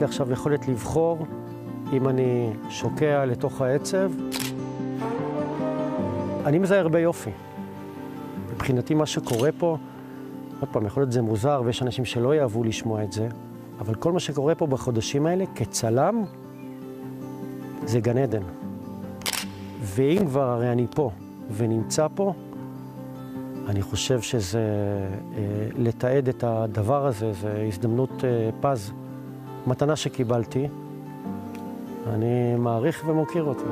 לי עכשיו יכולת לבחור אם אני שוקע לתוך העצב. אני מזהה הרבה יופי. מבחינתי מה שקורה פה, עוד פעם, יכול להיות זה מוזר ויש אנשים שלא יאהבו לשמוע את זה, אבל כל מה שקורה פה בחודשים האלה, כצלם, זה גן עדן. ואם כבר הרי אני פה ונמצא פה, אני חושב שזה, אה, לתעד את הדבר הזה, זו הזדמנות אה, פז, מתנה שקיבלתי. אני מעריך ומוקיר אותה.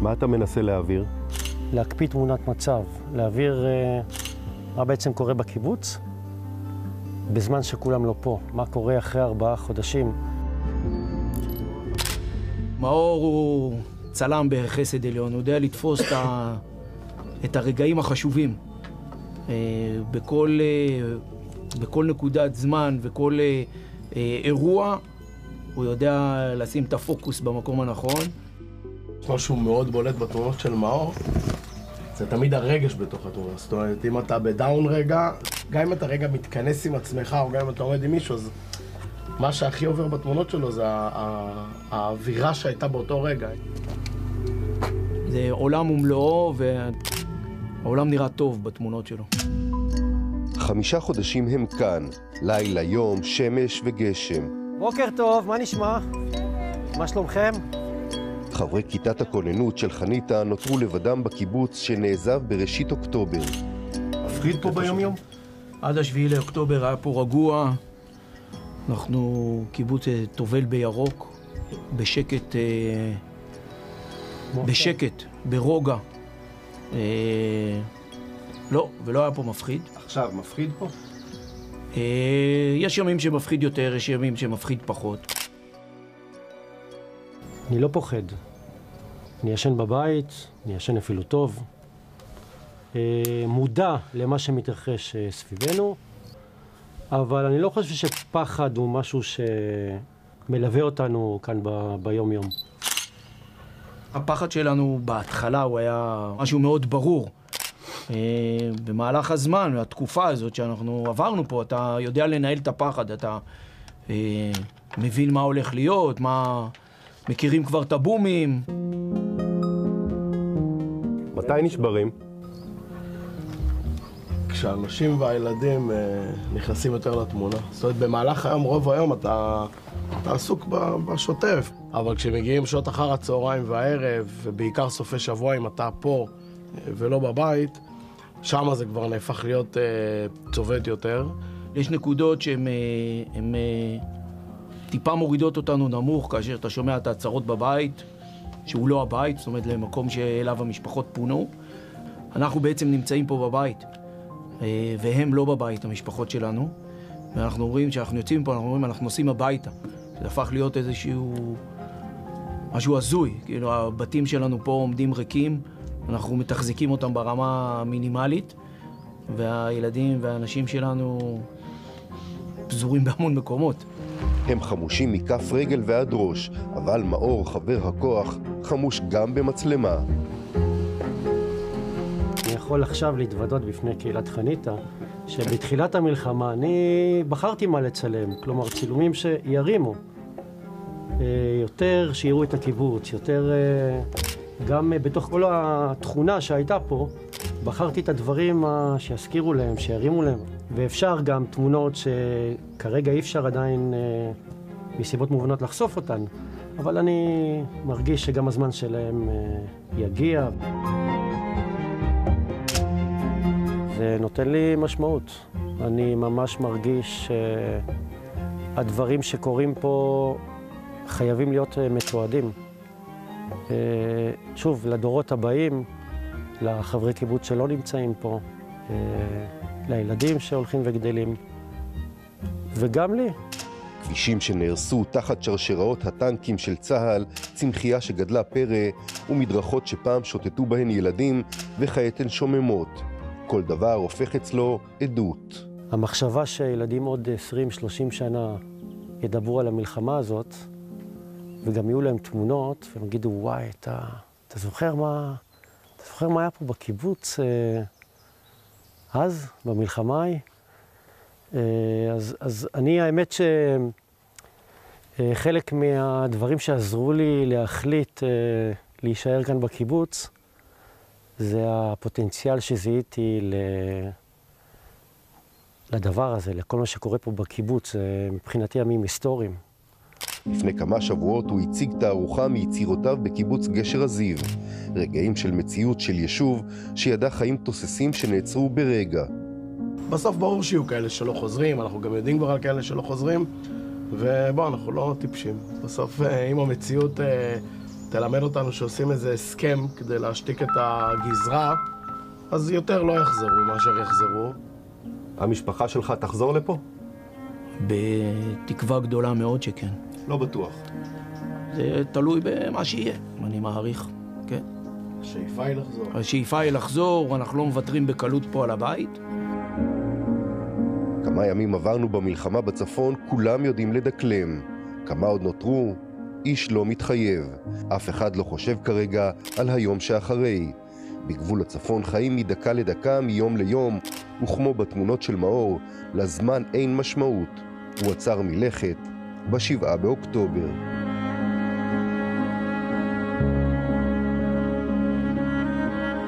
מה אתה מנסה להעביר? להקפיא תמונת מצב, להעביר אה, מה בעצם קורה בקיבוץ בזמן שכולם לא פה, מה קורה אחרי ארבעה חודשים. מאור הוא צלם בחסד עליון, הוא יודע לתפוס את, ה... את הרגעים החשובים. אה, בכל, אה, בכל נקודת זמן וכל אה, אירוע, הוא יודע לשים את הפוקוס במקום הנכון. משהו מאוד בולט בתמונות של מאור, זה תמיד הרגש בתוך התמונה. זאת אומרת, אם אתה בדאון רגע, גם אם אתה רגע מתכנס עם עצמך, או גם אם אתה עומד עם מישהו, אז מה שהכי עובר בתמונות שלו זה האווירה שהייתה באותו רגע. זה עולם ומלואו, והעולם נראה טוב בתמונות שלו. חמישה חודשים הם כאן, לילה, יום, שמש וגשם. בוקר טוב, מה נשמע? מה שלומכם? חברי כיתת הכוננות של חניתה נותרו לבדם בקיבוץ שנעזב בראשית אוקטובר. מפחיד פה ביום-יום? עד השביעי לאוקטובר היה פה רגוע. אנחנו קיבוץ אה, טובל בירוק, בשקט, אה, בשקט, ברוגע. אה, לא, ולא היה פה מפחיד. עכשיו, מפחיד פה? יש ימים שמפחיד יותר, יש ימים שמפחיד פחות. אני לא פוחד. אני ישן בבית, אני ישן אפילו טוב. מודע למה שמתרחש סביבנו. אבל אני לא חושב שפחד הוא משהו שמלווה אותנו כאן ב- ביום-יום. הפחד שלנו בהתחלה הוא היה משהו מאוד ברור. אה, במהלך הזמן, התקופה הזאת שאנחנו עברנו פה, אתה יודע לנהל את הפחד, אתה אה, מבין מה הולך להיות, מה... מכירים כבר את הבומים. מתי נשברים? כשהנשים והילדים אה, נכנסים יותר לתמונה. זאת אומרת, במהלך היום, רוב היום אתה, אתה עסוק בשוטף. אבל כשמגיעים שעות אחר הצהריים והערב, ובעיקר סופי שבוע אם אתה פה אה, ולא בבית, שם זה כבר נהפך להיות אה, צובט יותר. יש נקודות שהן אה, אה, טיפה מורידות אותנו נמוך כאשר אתה שומע את ההצהרות בבית, שהוא לא הבית, זאת אומרת למקום שאליו המשפחות פונו. אנחנו בעצם נמצאים פה בבית. אה, והם לא בבית, המשפחות שלנו. ואנחנו אומרים, כשאנחנו יוצאים מפה, אנחנו אומרים, אנחנו נוסעים הביתה. זה הפך להיות איזשהו... משהו הזוי. כאילו, הבתים שלנו פה עומדים ריקים, אנחנו מתחזקים אותם ברמה המינימלית, והילדים והאנשים שלנו פזורים בהמון מקומות. הם חמושים מכף רגל ועד ראש, אבל מאור, חבר הכוח, חמוש גם במצלמה. יכול עכשיו להתוודות בפני קהילת חניתה, שבתחילת המלחמה אני בחרתי מה לצלם, כלומר צילומים שירימו. אה, יותר שיראו את הקיבוץ, יותר אה, גם בתוך כל התכונה שהייתה פה, בחרתי את הדברים שיזכירו להם, שירימו להם. ואפשר גם תמונות שכרגע אי אפשר עדיין אה, מסיבות מובנות לחשוף אותן, אבל אני מרגיש שגם הזמן שלהם יגיע. זה נותן לי משמעות. אני ממש מרגיש שהדברים שקורים פה חייבים להיות אה, מתועדים. אה, שוב, לדורות הבאים, לחברי קיבוץ שלא נמצאים פה, אה, לילדים שהולכים וגדלים, וגם לי. כבישים שנהרסו תחת שרשראות הטנקים של צה"ל, צמחייה שגדלה פרא, ומדרכות שפעם שוטטו בהן ילדים, וכעת הן שוממות. כל דבר הופך אצלו עדות. המחשבה שילדים עוד 20-30 שנה ידברו על המלחמה הזאת, וגם יהיו להם תמונות, והם יגידו, וואי, אתה, אתה זוכר מה... אתה זוכר מה היה פה בקיבוץ? אה, אז, במלחמה ההיא. אה, אז, אז אני, האמת שחלק מהדברים שעזרו לי להחליט אה, להישאר כאן בקיבוץ, זה הפוטנציאל שזיהיתי ל... לדבר הזה, לכל מה שקורה פה בקיבוץ, זה מבחינתי ימים היסטוריים. לפני כמה שבועות הוא הציג תערוכה מיצירותיו בקיבוץ גשר הזיו. רגעים של מציאות של יישוב שידע חיים תוססים שנעצרו ברגע. בסוף ברור שיהיו כאלה שלא חוזרים, אנחנו גם יודעים כבר על כאלה שלא חוזרים, ובוא, אנחנו לא טיפשים. בסוף, אה, אם המציאות אה, תלמד אותנו שעושים איזה הסכם כדי להשתיק את הגזרה, אז יותר לא יחזרו מאשר יחזרו. המשפחה שלך תחזור לפה? בתקווה גדולה מאוד שכן. לא בטוח. זה תלוי במה שיהיה, אני מעריך, כן. השאיפה היא לחזור. השאיפה היא לחזור, אנחנו לא מוותרים בקלות פה על הבית. כמה ימים עברנו במלחמה בצפון, כולם יודעים לדקלם. כמה עוד נותרו? איש לא מתחייב. אף אחד לא חושב כרגע על היום שאחרי. בגבול הצפון חיים מדקה לדקה, מיום ליום, וכמו בתמונות של מאור, לזמן אין משמעות. הוא עצר מלכת בשבעה באוקטובר.